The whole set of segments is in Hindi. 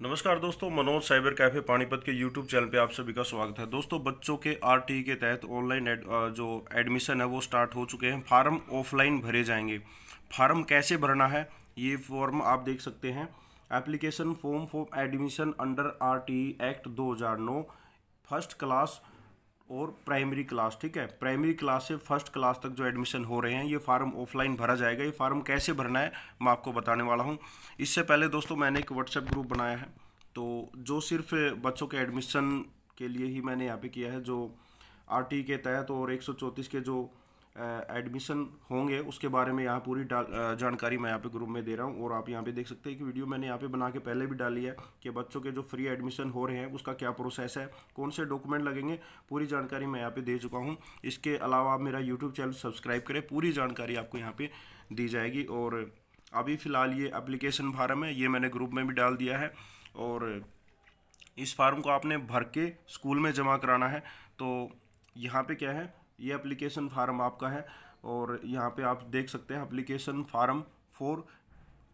नमस्कार दोस्तों मनोज साइबर कैफ़े पानीपत के यूट्यूब चैनल पे आप सभी का स्वागत है। दोस्तों बच्चों के आरटी के तहत ऑनलाइन एड, जो एडमिशन है वो स्टार्ट हो चुके हैं। फार्म ऑफलाइन भरे जाएँगे। फार्म कैसे भरना है? ये फॉर्म आप देख सकते हैं। Application form for admission under R act दो हज़ार नौ। फ़र्स्ट क्लास और प्राइमरी क्लास ठीक है? प्राइमरी क्लास से फ़र्स्ट क्लास तक जो एडमिशन हो रहे हैं, ये फार्म ऑफलाइन भरा जाएगा। ये फार्म कैसे भरना है, मैं आपको बताने वाला हूँ। इससे पहले दोस्तों, मैंने एक व्हाट्सएप ग्रुप बनाया है। तो जो सिर्फ़ बच्चों के एडमिशन के लिए ही मैंने यहाँ पे किया है, जो आर के तहत और एक सौ चौंतीस के जो एडमिशन होंगे, उसके बारे में यहाँ पूरी जानकारी मैं यहाँ पे ग्रुप में दे रहा हूँ और आप यहाँ पे देख सकते हैं कि वीडियो मैंने यहाँ पे बना के पहले भी डाली है कि बच्चों के जो फ्री एडमिशन हो रहे हैं, उसका क्या प्रोसेस है, कौन से डॉक्यूमेंट लगेंगे, पूरी जानकारी मैं यहाँ पे दे चुका हूँ। इसके अलावा आप मेरा यूट्यूब चैनल सब्सक्राइब करें, पूरी जानकारी आपको यहाँ पर दी जाएगी और अभी फ़िलहाल ये अप्लीकेशन फार्म है, ये मैंने ग्रुप में भी डाल दिया है और इस फार्म को आपने भर के स्कूल में जमा कराना है। तो यहाँ पे क्या है ये एप्लीकेशन फार्म आपका है और यहाँ पे आप देख सकते हैं application form for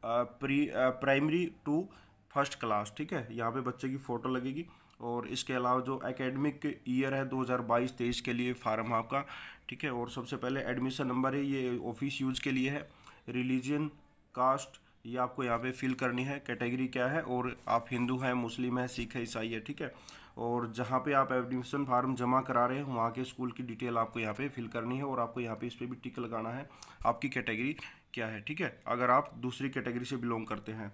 pre primary to first class ठीक है? यहाँ पे बच्चे की फ़ोटो लगेगी और इसके अलावा जो एकेडमिक ईयर है 2022-23 के लिए फार्म आपका, ठीक है? और सबसे पहले एडमिशन नंबर है, ये ऑफ़िस यूज़ के लिए है। रिलीजन कास्ट ये आपको यहाँ पे फिल करनी है कैटेगरी क्या है और आप हिंदू हैं, मुस्लिम हैं, सिख है, ईसाई है, ठीक है? और जहाँ पे आप एडमिशन फार्म जमा करा रहे हैं, वहाँ के स्कूल की डिटेल आपको यहाँ पे फिल करनी है और आपको यहाँ पे इस पर भी टिक लगाना है, आपकी कैटेगरी क्या है, ठीक है? अगर आप दूसरी कैटेगरी से बिलोंग करते हैं।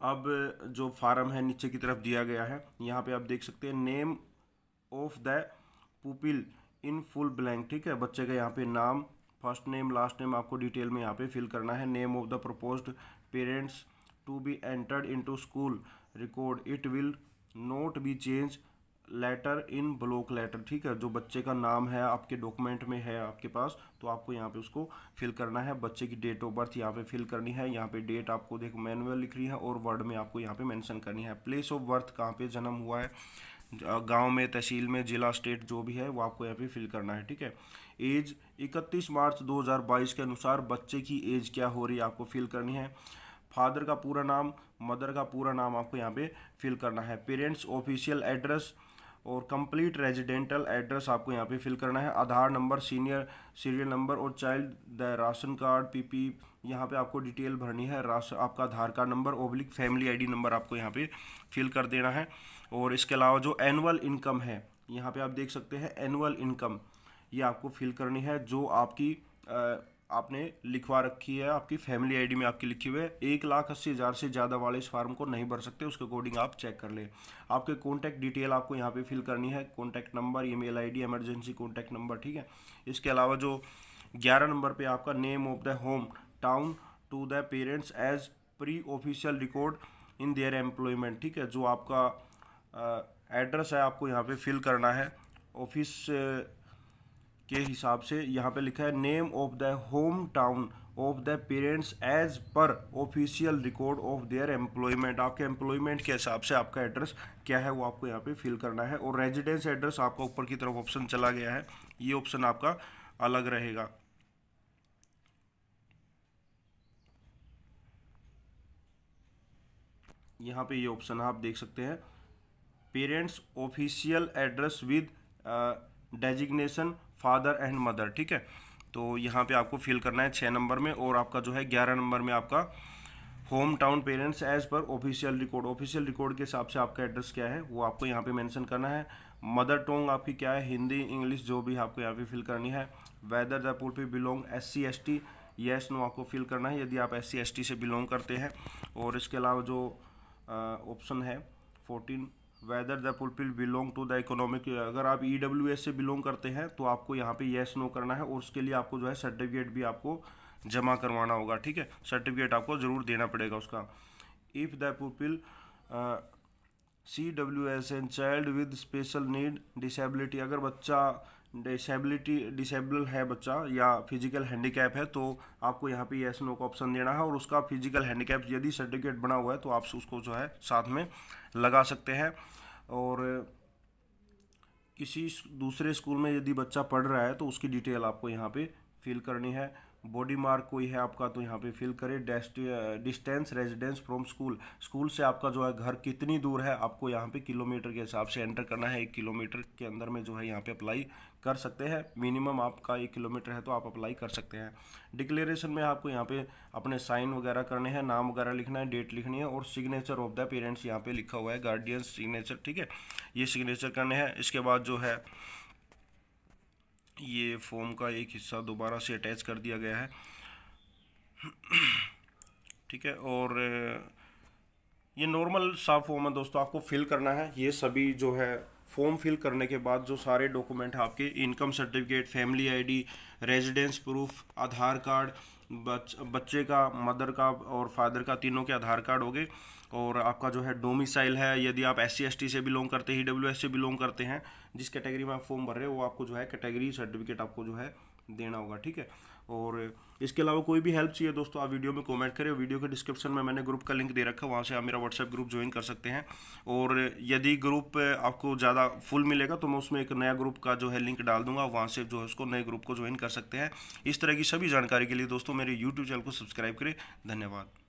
अब जो फार्म है, नीचे की तरफ़ दिया गया है, यहाँ पे आप देख सकते हैं name of the pupil in full blank ठीक है? बच्चे का यहाँ पे नाम फ़र्स्ट नेम, लास्ट नेम आपको डिटेल में यहाँ पे फिल करना है। Name of the proposed parents to be entered into school. Record, it will not be change later in block letter, ठीक है? जो बच्चे का नाम है, आपके डॉक्यूमेंट में है आपके पास तो आपको यहाँ पे उसको फिल करना है। बच्चे की डेट ऑफ़ बर्थ यहाँ पे फिल करनी है। यहाँ पे डेट आपको देखो मैनुअल लिख रही है और वर्ड में आपको यहाँ पे मेंशन करनी है। प्लेस ऑफ़ बर्थ कहाँ पे जन्म हुआ है? गाँव में, तहसील में, जिला, स्टेट जो भी है, वो आपको यहाँ पे फिल करना है, ठीक है? एज 31 मार्च 2022 के अनुसार बच्चे की एज क्या हो रही है आपको फिल करनी है। फादर का पूरा नाम मदर का पूरा नाम आपको यहाँ पे फिल करना है। पेरेंट्स ऑफिशियल एड्रेस और कंप्लीट रेजिडेंटल एड्रेस आपको यहाँ पे फिल करना है। Aadhaar number senior serial number और child the ration card P P पे आपको डिटेल भरनी है। राशन आपका Aadhaar card number oblique family ID number आपको यहाँ पे फिल कर देना है। और इसके अलावा जो एनुअल इनकम है यहाँ पे आप देख सकते हैं एनुअल इनकम ये आपको फिल करनी है जो आपकी आ, आपने लिखवा रखी है, आपकी फैमिली आईडी में आपकी लिखी हुई है। एक लाख अस्सी हज़ार से ज़्यादा वाले इस फार्म को नहीं भर सकते, उसके अकॉर्डिंग आप चेक कर लें। आपके कॉन्टैक्ट डिटेल आपको यहाँ पे फिल करनी है contact number email ID emergency contact number ठीक है? इसके अलावा जो ग्यारह नंबर पर आपका name of the home town to the parents as per official record in their employment ठीक है? जो आपका एड्रेस है, आपको यहाँ पे फिल करना है। ऑफ़िस के हिसाब से यहाँ पे लिखा है name of the home town of the parents as per official record of their employment आपके एम्प्लॉयमेंट के हिसाब से आपका एड्रेस क्या है, वो आपको यहाँ पे फिल करना है और रेजिडेंस एड्रेस आपका ऊपर की तरफ़ ऑप्शन चला गया है। ये ऑप्शन आपका अलग रहेगा। यहाँ पे ये ऑप्शन आप देख सकते हैं। Parents official address with designation father and mother, ठीक है? तो यहाँ पे आपको फिल करना है छः नंबर में और आपका जो है ग्यारह नंबर में आपका home town parents as per official record official record के हिसाब से आपका एड्रेस क्या है, वो आपको यहाँ पे मेंशन करना है। मदर टोंग आपकी क्या है, हिंदी इंग्लिश जो भी आपको यहाँ पे फिल करनी है। Whether the pupil belong S C S T yes no आपको फिल करना है, यदि आप एस सी एस टी से बिलोंग करते हैं। और इसके अलावा जो ऑप्शन है fourteen whether the pupil belong to the economic अगर आप ई डब्ल्यू एस से बिलोंग करते हैं तो आपको यहाँ पे येस नो करना है, और उसके लिए आपको जो है सर्टिफिकेट भी आपको जमा करवाना होगा, ठीक है? सर्टिफिकेट आपको ज़रूर देना पड़ेगा उसका। If the pupil C W S N child with special need disability अगर बच्चा डिसेबिलिटी डिसेबल है बच्चा, या फ़िज़िकल हैंडीकैप है तो आपको यहाँ पे येस नो का ऑप्शन देना है, और उसका फ़िज़िकल हैंडीकैप यदि सर्टिफिकेट बना हुआ है तो आप उसको जो है साथ में लगा सकते हैं। और किसी दूसरे स्कूल में यदि बच्चा पढ़ रहा है तो उसकी डिटेल आपको यहाँ पे फिल करनी है। बॉडी मार्क कोई है आपका तो यहाँ पे फिल करें। Distance residence from school school से आपका जो है घर कितनी दूर है, आपको यहाँ पे किलोमीटर के हिसाब से एंटर करना है। एक किलोमीटर के अंदर में जो है यहाँ पे अप्लाई कर सकते हैं। मिनिमम आपका एक किलोमीटर है तो आप अप्लाई कर सकते हैं। डिक्लेरेशन में आपको यहाँ पे अपने साइन वगैरह करने हैं, नाम वगैरह लिखना है डेट लिखनी है और सिग्नेचर ऑफ़ द पेरेंट्स यहाँ पे लिखा हुआ है। गार्डियन सिग्नेचर ठीक है? ये सिग्नेचर करने हैं। इसके बाद जो है ये फोम का एक हिस्सा दोबारा से अटैच कर दिया गया है। ठीक है, और, ये नॉर्मल साफ़ फॉर्म है दोस्तों, आपको फिल करना है। ये सभी जो है फॉर्म फिल करने के बाद जो सारे डॉक्यूमेंट आपके income certificate family ID residence proof Aadhaar card बच, बच्चे का मदर का और फादर का तीनों के आधार कार्ड हो गए। और आपका जो है डोमिसाइल है यदि आप एस सी से बिलोंग करते हैं ई डब्ल्यू से बिलोंग करते हैं जिस कैटेगरी में आप फॉर्म भर रहे हो वो आपको जो है कैटेगरी सर्टिफिकेट आपको जो है देना होगा, ठीक है? और इसके अलावा कोई भी हेल्प चाहिए दोस्तों, आप वीडियो में कमेंट करें। वीडियो के डिस्क्रिप्शन में मैंने ग्रुप का लिंक दे रखा है, वहाँ से आप मेरा व्हाट्सएप ग्रुप ज्वाइन कर सकते हैं। और यदि ग्रुप आपको ज़्यादा फुल मिलेगा तो मैं उसमें एक नया ग्रुप का जो है लिंक डाल दूँगा। वहाँ से जो है उसको नए ग्रुप को ज्वाइन कर सकते हैं। इस तरह की सभी जानकारी के लिए दोस्तों, मेरे यूट्यूब चैनल को सब्सक्राइब करें। धन्यवाद।